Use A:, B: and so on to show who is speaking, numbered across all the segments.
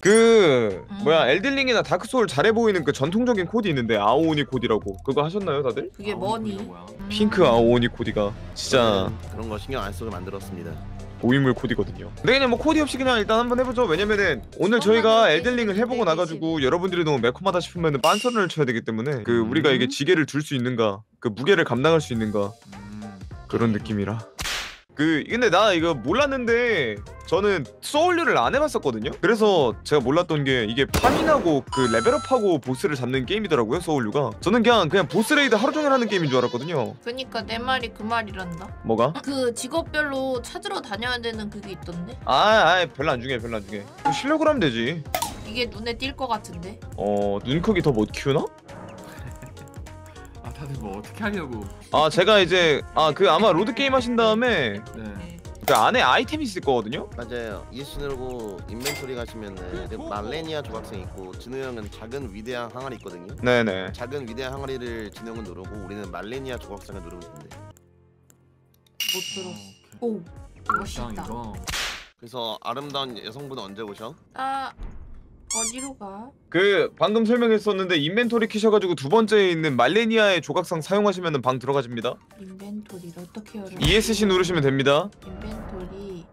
A: 그
B: 음.
A: 뭐야 엘들링이나 다크 소울 잘해 보이는 그 전통적인 코디 있는데 아오니 코디라고 그거 하셨나요 다들?
B: 그게
C: 아,
B: 뭐니? 음.
A: 핑크 아오니 코디가 진짜
D: 그런 거 신경 안 쓰고 만들었습니다.
A: 고인물 코디거든요. 근데 그냥 뭐 코디 없이 그냥 일단 한번 해보죠. 왜냐면은 오늘
B: 어,
A: 저희가 엘들링을
B: 되게
A: 해보고 나가지고 여러분들이 너무 매콤하다 싶으면은 빤서를 쳐야 되기 때문에 그
C: 음.
A: 우리가 이게 지게를 들수 있는가, 그 무게를 감당할 수 있는가
C: 음.
A: 그런 느낌이라. 그 근데 나 이거 몰랐는데 저는 소울류를 안 해봤었거든요. 그래서 제가 몰랐던 게 이게 farming하고 그 level up하고 보스를 잡는 게임이더라고요. 소울류가. 저는 그냥 그냥 보스 raid 하루 종일 하는 게임인 줄 알았거든요.
B: 그니까 내 말이 그 말이란다.
A: 뭐가?
B: 그 직업별로 찾으러 다녀야 되는 그게 있던데.
A: 아, 아 별로 안 중요해, 별로 안 중요해. 뭐 실력으로 하면 되지.
B: 이게 눈에 띌 것 같은데.
A: 어, 눈 크기 더 못 키우나?
C: 아 다들 뭐 어떻게 하려고?
A: 아, 제가 이제 아 그 아마 로드 게임 하신 다음에
C: 네.
A: 그 안에 아이템이 있을 거거든요.
D: 맞아요. ESC 누르고 인벤토리 가시면은 그 말레니아 조각상 있고 진우 형은 작은 위대한 항아리 있거든요.
A: 네네.
D: 작은 위대한 항아리를 진우 형은 누르고 우리는 말레니아 조각상을 누르면 된대.
B: 못 들었어.
C: 어,
B: 오.
C: 오케이.
B: 멋있다.
C: 이거
D: 그래서 아름다운 여성분은 언제 오셔?
B: 아 어디로 가?
A: 그 방금 설명했었는데 인벤토리 키셔가지고 두 번째에 있는 말레니아의 조각상 사용하시면은 방 들어가집니다.
B: 인벤토리를 어떻게 열어?
A: ESC 누르시면 됩니다.
B: 인벤토리.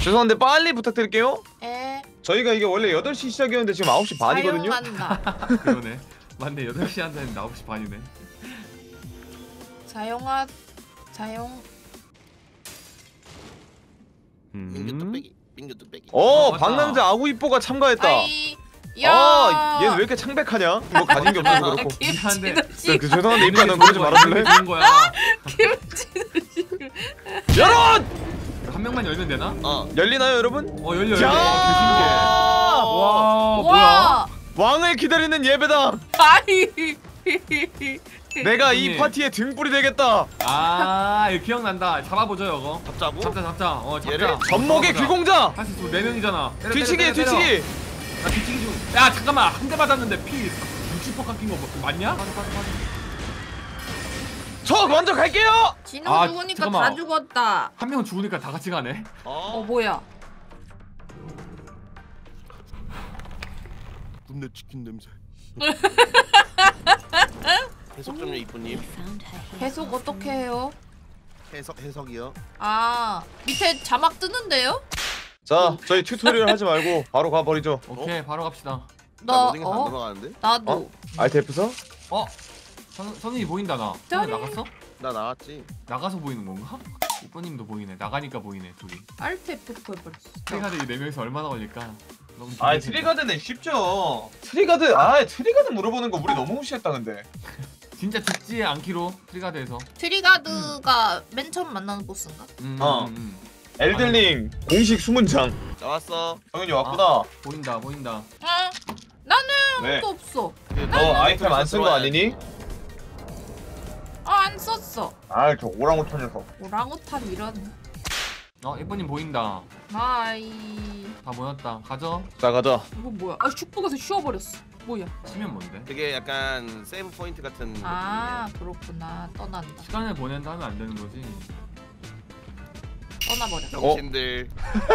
A: 죄송한데 빨리 부탁드릴게요.
B: 에.
A: 저희가 이게 원래 8시 시작이었는데 지금 9시 반이거든요.
B: 사용한다.
C: 그러네. 맞네 8시 한다는 9시 반이네.
B: 사용하 사용.
D: 뚝배기. 민규 뚝배기.
A: 어,
C: 어, 맞다.
A: 방랑자 아구이뽀가 참가했다.
B: 아이. 야.
A: 아, 얘는 왜 이렇게 창백하냐? 뭐 가진 게 없어서 그렇고.
C: 미안한데.
B: 김치도
A: 그, 그 죄송한데 이쁘야 넌 그러지 말아줄래?
C: 좋은 거야.
A: 여러분!
C: 한 명만 열면 되나?
D: 어.
A: 열리나요 여러분?
C: 어 열려 열려.
A: 자!
C: 와, 와 뭐야?
B: 와.
A: 왕을 기다리는 예배당.
B: 아이.
A: 내가 이. 파티의 등불이 되겠다.
C: 아 이거 기억난다. 잡아보죠 이거.
D: 잡자고?
C: 잡자 잡자. 어 잡자.
D: 얘를?
A: 전목의 귀공자.
C: 사실 네 명이잖아.
A: 뒤치기. 뒤치기.
C: 나 뒤치기 중. 야 잠깐만 한 대 맞았는데 피 60% 깎인 거 뭐- 맞냐?
A: 저 먼저 갈게요.
B: 진우
C: 아,
B: 죽으니까
C: 잠깐만.
B: 다 죽었다.
C: 한 명은 죽으니까 다 같이 가네.
B: 어
D: 어.
B: 뭐야?
D: 굽네 치킨 냄새. 해석 좀요 이쁜님.
B: 계속 어떻게 해요?
D: 해석 해석이요.
B: 아 밑에 자막 뜨는데요?
A: 자, 저희 tutorial 하지 말고 바로 가버리죠.
C: 오케이 바로 갑시다.
B: 나나
D: 로딩 안
B: 어?
D: 넘어가는데?
B: 나도
A: 어? Alt F4?
C: 어? 선, 선생님 보인다 나.
B: 짜리.
C: 선생님 나갔어?
D: 나 나왔지.
C: 나가서 보이는 건가? 오빠님도 보이네. 나가니까 보이네 둘이.
B: Alt F4 해버렸어.
C: 트리가드 이네 명이서 얼마나 걸릴까?
A: 아. 트리가드는 쉽죠. 트리가드, 아, 트리가드 물어보는 거 우리 너무 무시했다 근데.
C: 진짜 죽지 않기로 트리가드에서.
B: 트리가드가 맨 처음 만나는 보스인가?
C: 음,
A: 어.
C: 음, 음.
A: 엘든링 공식 수문장.
D: 나왔어.
A: 정현이 왔구나.
C: 보인다 보인다.
B: 아 나는
A: 네.
B: 아무것도 없어.
A: 너 아이템 안 쓴 거 아니니?
B: 아안 썼어.
A: 아, 저 오랑우탄 녀석.
B: 오랑우탄 이런.
C: 어 예뻐님 보인다.
B: 마이.
C: 다 모였다. 가져.
A: 자, 가자.
B: 이거 뭐야? 아 슈퍼가서 쉬어버렸어. 뭐야?
C: 치면 뭔데?
D: 되게 약간 save point 같은
B: 아 그렇구나. 떠난다.
C: 시간을 보낸다 하면 안 되는 거지.
B: 떠나버려.
D: 느낌이야. 병신들.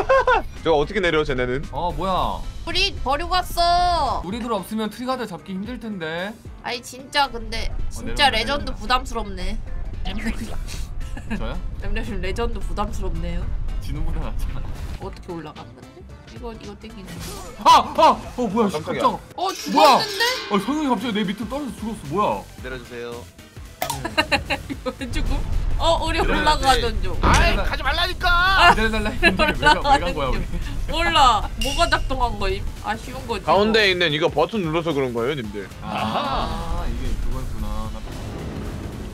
A: 저 어떻게 내려, 쟤네는?
C: 어 뭐야?
B: 우리 버리고 갔어.
C: 우리들 없으면 트리가드 잡기 힘들 텐데.
B: 아니 진짜 근데 진짜
C: 내려온다,
B: 레전드. 부담스럽네.
C: 저요?
B: 레전드 부담스럽네요.
C: 진우보다 낫잖아.
B: 어떻게 올라간 건데? 이거 이거 땡기는 거.
C: 아! 아! 어 뭐야?
A: 깜짝이야.
C: 깜짝.
B: 어 죽었는데?
C: 어 성현이 갑자기 내 밑으로 떨어져 죽었어. 뭐야?
D: 내려주세요.
B: 이거 왜 죽음? 어 우리 올라가던 중.
D: 아이 가지 말라니까.
C: 기다려달라 했는데 왜간 거야 우리?
B: 몰라. 뭐가 작동한 거임? 아쉬운 거지.
A: 가운데 있는 이거 버튼 눌러서 그런 거예요, 님들.
C: 아 이게 그거였구나.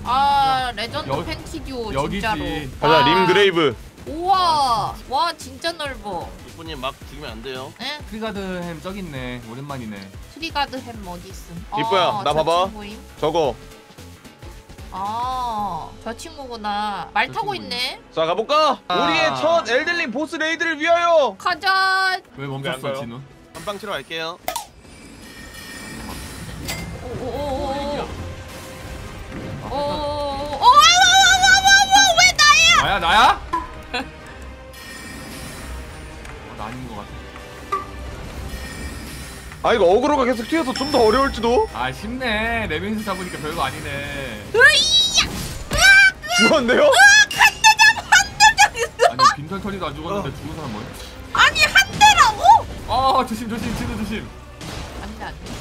B: 아 레전드
C: 여-
B: 펜티듀오
C: 여기지.
B: 진짜로.
A: 가자,
B: 와.
A: 림그레이브.
B: 우와. 와 진짜 넓어.
D: 이쁜님 막 죽이면 안 돼요.
B: 에?
C: 트리가드 햄 저기 있네. 오랜만이네.
B: 트리가드 햄 어디 있음?
A: 이뻐야,
B: 어, 나저
A: 봐봐.
B: 친구임.
A: 저거.
B: 아, 저 친구구나. 말
C: 저
B: 타고. 있네.
A: 자, 가볼까?
C: 아.
A: 우리의 첫 엘든링 보스 raid를 위하여.
B: 가자.
C: 왜
A: 안
C: 멈췄어
A: 가요?
C: 진우?
D: 한방 치러 갈게요.
B: 오오오오. 오오오오. 왜 나야?
C: 나야 나야? 아
A: 이거 어그로가 계속 튀어서 좀 더 어려울지도
C: 아 쉽네. 네 명이서 잡으니까 별거 아니네.
A: 죽었네요?
C: 아니 빈털 털이도 안 죽었는데 죽은 사람 뭐야?
B: 아니 한 대라고?
C: 아 조심 조심 진우 조심.
B: 안돼 안돼.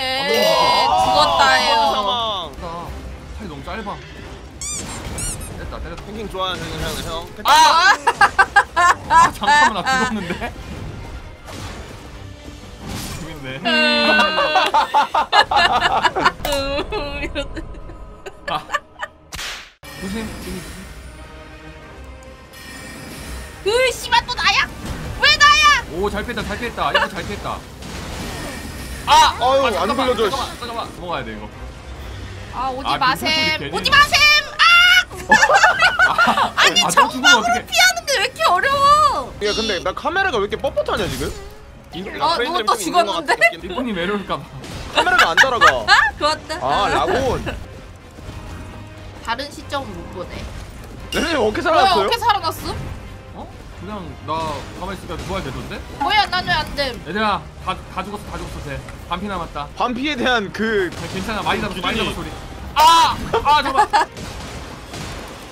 B: 에 죽었다예요.
D: 사망.
C: 나 팔이 너무 짧아. 됐다 때렸다.
D: 탱킹 좋아요 형 형. 형.
C: 아! 아 잠깐만 나 죽었는데.
B: 이런-
C: 아. 조심.
B: 으 씨발 또 나야? 왜 나야?
C: 오 잘 피했다 잘 피했다 이거 잘 피했다. 아!
A: 아유,
C: 아,
A: 안 돌려줘,
C: 잠깐만 잠깐만 넘어가야 돼 이거.
B: 아 오지
C: 아,
B: 마셈. 오지 마셈. 아! 아니
C: 아, 또
B: 정말
C: 죽으면 어떡해.
B: 피하는데 왜 이렇게 어려워?
A: 야 근데 나 카메라가 왜 이렇게 뻣뻣하냐 지금?
B: 어, 누구 또 죽었는데?
C: 리코님 외로울까봐.
A: 카메라가 안 따라가
B: 아 좋았다.
A: 아 라곤
B: 다른 시점을 못 보네.
A: 레네님 어떻게
B: 뭐야
A: 살아났어요?
B: 어떻게 살아났음?
C: 어? 그냥 나 가만히 있으니까 좋아야 되던데?
B: 뭐야 난 왜 안 됨?
C: 얘들아 다, 다 죽었어 다 죽었어 돼 반피 남았다
A: 반피에 대한 그
C: 그냥 괜찮아 많이 잡았어 많이. 잡았어 우리 아! 아 잠깐만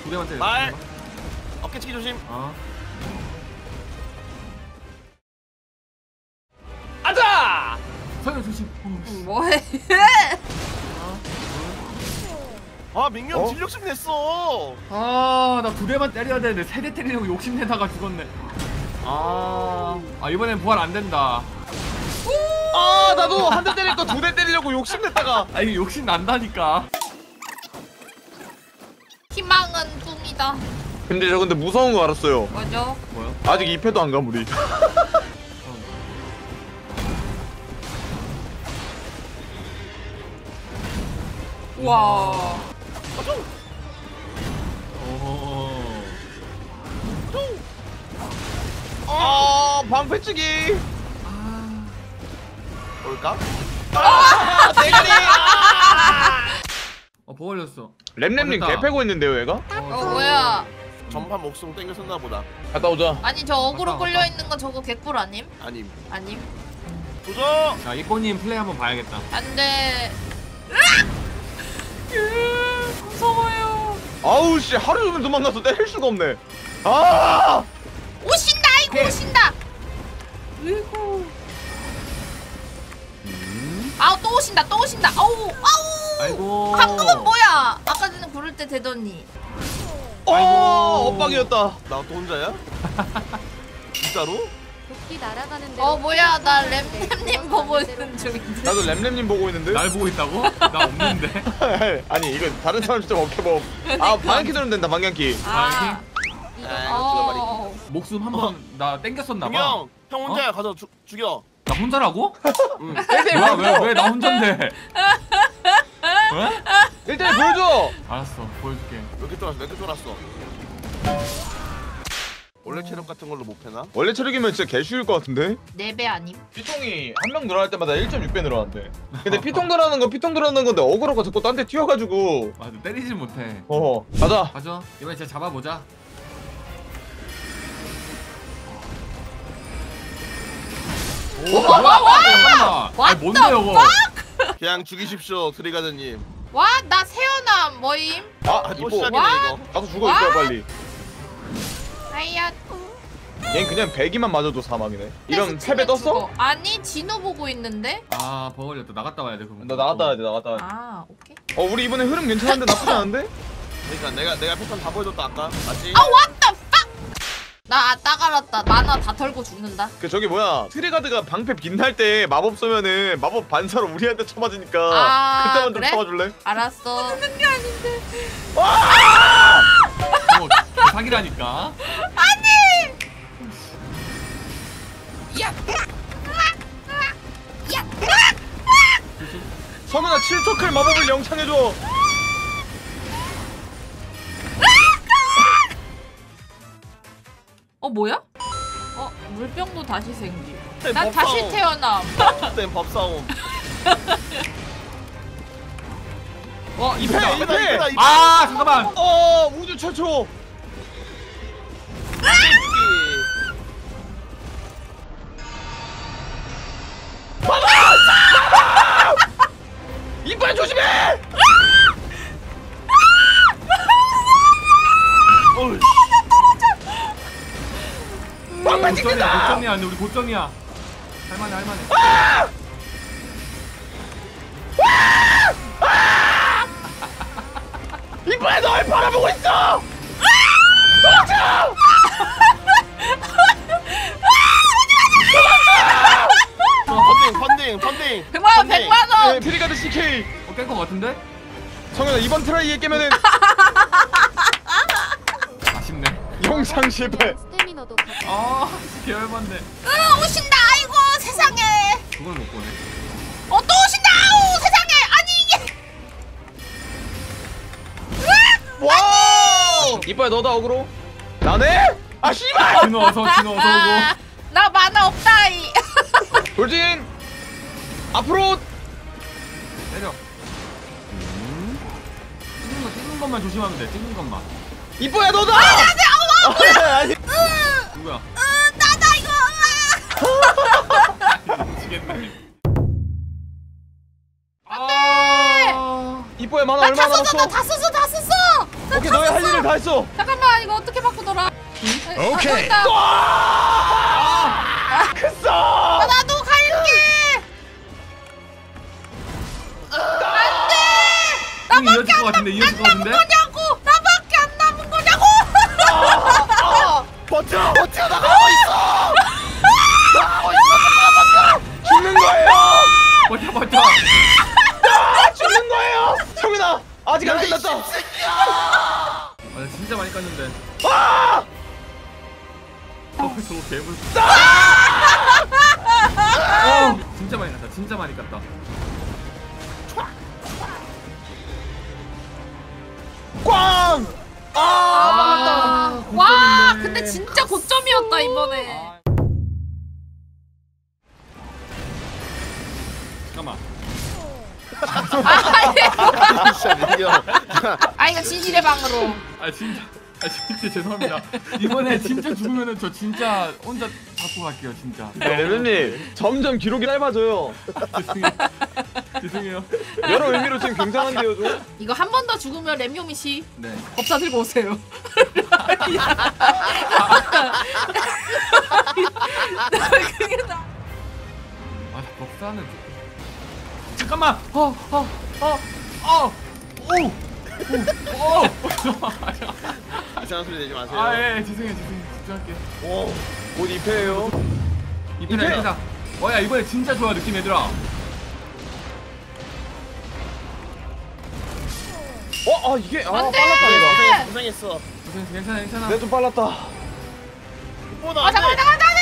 C: 두 대만 때려
D: 말. 어깨치기 조심.
C: 어 서현 조심 어, 씨.
B: 뭐해?
D: 아 민규 형
A: 어?
D: 진력심 냈어.
C: 아, 나 두 대만 때려야 되는데 세 대 때리려고 욕심 내다가 죽었네. 아, 아 이번엔 부활 안 된다.
A: 아 나도 한 대 때릴 거 두 대 때리려고 욕심 냈다가
C: 아 이게 욕심 난다니까.
B: 희망은 꿈이다.
A: 근데 저 근데 무서운 거 알았어요
B: 뭐죠?
C: 뭐요?
A: 아직 2패도 안감 우리
B: 와.
C: 오.
A: 아 방패치기
D: 올까?
C: 어 버걸렸어.
A: 램램님
C: 어, 됐다.
A: 개 패고 있는데요 얘가?
B: 어 뭐야?
D: 전판 목숨 땡겼었나 보다.
A: 갔다 오자
B: 아니 저 어그로
C: 맞다,
B: 끌려
C: 맞다.
B: 있는 거 저거 개꿀 아님?
D: 아님.
B: 아님?
D: 도전.
C: 자 이꼬님 플레이 한번 봐야겠다.
B: 안 돼. 무서워요.
A: 아우 씨 하루 종일 도망가서 때릴 수가 없네 아
B: 오신다 이거
C: 오케이.
B: 오신다. 으이구. 아우 또 오신다 또 오신다. 아우 아우.
C: 아이고.
B: 방금은 뭐야? 아까 전에 부를 때 되더니.
A: 어,
C: 아이고.
A: 엇박이었다
D: 나 또 혼자야? 진짜로?
E: 도끼 날아가는 데
B: 어 뭐야 나 램램님 보고 있는 중인데.
A: 나도 램램님 보고 있는데
C: 날 보고 있다고? 나 없는데.
A: 아니 이거 다른 사람 좀 어깨 봐아 방향키 누르면 된다 방향키
B: 아.
D: 아 이거. 어.
C: 목숨 한 번 나 땡겼었나
D: 민규
C: 봐.
D: 형, 형 혼자야. 가서 죽 죽여.
C: 나 혼자라고?
D: 응.
C: 뭐야 왜왜 나 혼잔데? 왜?
A: 일단 보여줘
C: 알았어 보여줄게.
D: 몇개 쫄았어? 몇개 쫄았어? 원래 체력 같은 걸로 못 패나?
A: 원래 체력이면 진짜 개 쉬울 것 같은데
B: 네배 아님?
A: 피통이 한 명 늘어날 때마다 1.6배 늘어난대 근데 피통 늘어나는 건 피통 늘어나는 건데 어그로가 자꾸 딴 데 튀어가지고
C: 맞아 때리질 못해.
A: 어 가자
C: 가죠. 이번에 진짜 잡아보자. 오, 뭐야? 잠깐만.
B: What
C: 아니 뭔데
B: the
C: 이거?
D: 그냥 죽이십시오, 트리가드님.
B: 와 나 세연함 뭐임?
D: 아또
A: 이거
D: 시작이네
B: 와?
D: 이거.
A: 가서 죽어 있어 빨리
B: 아야.
A: 얜 그냥 배기만 맞아도 사망이네 이런 패배 떴어?
B: 죽어. 아니 진우 보고 있는데.
C: 아 버걸렸다. 나갔다 와야 돼 그럼.
A: 나 나갔다 와야 돼 나갔다 와야
B: 아 오케이.
A: 돼어 우리 이번에 흐름 괜찮은데 나쁘지 않은데?
D: 그러니까 내가 내가 패턴 다 보여줬다 아까. 맞지?
B: 아 fuck? 나 따갈았다. 만화 다 털고 죽는다.
A: 그 저기 뭐야 트리가드가 방패 빛날 때 마법 쏘면은 마법 반사로 우리한테 쳐맞으니까
B: 아,
A: 그때만 좀
B: 그래?
A: 쳐봐줄래?
B: 알았어. 죽는 게 아닌데.
C: 어, 사기라니까.
B: 야. 야.
A: 선우나 7초클 마법을 영창해줘
B: 어 뭐야? 어 물병도 다시 생기.
D: 네,
B: 난 다시. 태어남.
D: 땐 법싸움.
C: 어,
A: 2패,
C: 2패! 아, 잠깐만.
A: 어, 우주 최초.
C: 아! 이빨 조심해! 빵만 찍는다! 고점이야, 우리 고점이야. 할만해, 할만해. 아!
A: 이뻐야 널 바라보고 있어
D: 펀딩 펀딩 펀딩
B: 100만 원,
D: 펀딩.
B: 100만 원.
A: 네, 트리가드 CK
C: 어, 깰것 같은데?
A: 성현아 이번 트라이에 깨면은
C: 아쉽네
A: 영상 실패
C: 아 개열받네
B: 으, 오신다. 아이고, 세상에.
C: 그걸 못 보네
B: 어, 또 오신다.
A: 와우 이뻐야 너도 어그로 나네? 아 씨발
C: 진호 어서 진호 어서
B: 아,
C: 오고
B: 나 만화 없다. 이.
A: 돌진 앞으로
C: 때려 찍는 거 찍는 것만 조심하면 돼 찍는 것만
A: 이뻐야 너다 아니
C: 누구야
B: 으, 나다, 이거. 으아.
C: 미치겠네 아
A: 이뻐야 만화
B: 나
A: 얼마 남았어?
B: 나다 썼어, 다 썼어. 나
A: 오케이
B: 다
A: 너의 할. 일을 다 했어
B: 잠깐만, 이거 어떻게 바꾸더라? 오케이. 아,
A: 와 크어
B: 아, 나도 갈게.
C: 형 이어질 것 같은데 것 같은데
B: 뭐냐고? 나밖에 안 남은 거냐고?
D: 버텨 버텨 나 가고 있어
A: 죽는 거예요
C: 버텨 버텨
A: 죽는 거예요 성현 아 아직 안 끝났다
C: 아, 나 진짜 많이 깠는데.
A: 아!
C: 어, 저거 개불. 어, 진짜 많이 깠다. 진짜 많이 깠다.
A: 아
B: 이거 진실의 방으로.
C: 아 진짜. 아 진짜 죄송합니다. 이번에 진짜 죽으면은 저 진짜 혼자 잡고 갈게요 진짜.
A: 네, 레드님 점점 기록이 짧아져요
C: 죄송해요. 죄송해요.
A: 여러 의미로 지금 굉장한데요 좀
B: 이거 한 번 더 죽으면 램요미 씨
C: 네.
B: 법사 들고 오세요. 그게.
C: 아 법사는 좀- 잠깐만. 어, 어, 어, 어, 오, 오, 오.
D: 이상한 소리 내지 마세요
C: 아 예, 죄송해요, 죄송해요. 집중할게요.
A: 오, 곧 2패예요
C: 이번에
A: 이패?
C: 이다. 어 야 이번에 진짜 좋아 느낌 얘들아.
A: 어? 아 이게 아
B: 안 돼!
A: 빨랐다 내가
D: 고생- 고생했어
C: 무슨 괜찮아 괜찮아.
A: 내가 좀 빨랐다
D: 뭐나
B: 아 잠깐만 잠깐만 잠깐만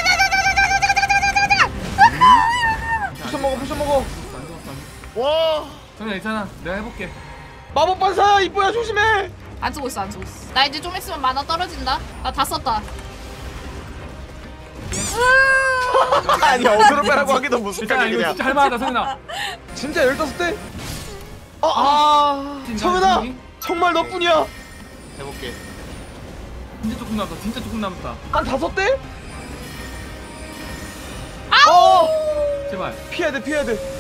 C: 안 죽었어 안 죽었어.
D: 와
C: 정현 괜찮아. 내가 해볼게.
A: 마법 반사 이뻐야 조심해
B: 안 쓰고 있어 안 쓰고 있어. 나 이제 좀 있으면 만화 떨어진다. 나 다 썼다.
A: 아니 어그로 빼라고 하기도 무슨
C: 진짜 이거
A: 그냥
C: 진짜 할만하다 성현아.
A: 진짜 15대? 아, 아
C: 진짜 느낌이?
A: 정말 너뿐이야
D: 해볼게
C: 진짜 조금 남았다. 진짜 조금 남았다.
A: 한 다섯 대?
B: 아우.
C: 제발.
A: 피해야 돼 피해야 돼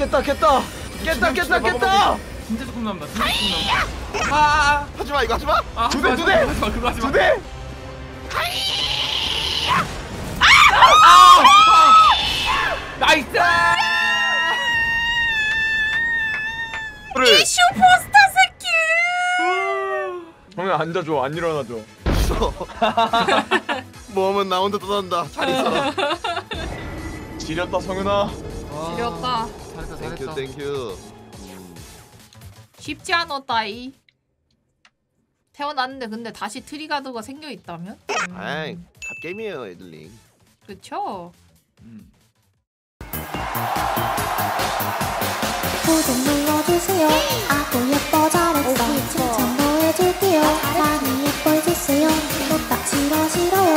A: 깼다 깼다 깼다 깼다 깼다
C: 진짜 조금 남았다. 진짜 조금 남았다. 아,
D: 하지마 이거 하지마
C: 아,
A: 두 대,
C: 그거
A: 두 대!
C: 하지 마, 그거 하지 마.
A: 두대
C: nice!
A: 그래
B: 슈퍼스타 새끼.
A: 정현 앉아줘 안 일어나줘
D: 몸은 나 혼자 떠난다 잘 있어
A: 지렸다 성현아
B: 지렸다.
C: 잘했어 thank
D: you thank you
B: 쉽지 않았다이. 태어났는데 근데 다시 트리가드가 생겨있다면? 음,
D: 아이 갓게임이에요 엘든링.
B: 그쵸?
C: 음.
E: 구독 눌러주세요. 아구 예뻐 잘했어. 칭찬도 해줄게요. 아, 많이 예뻐 해주세요. 이것딱 싫어 싫어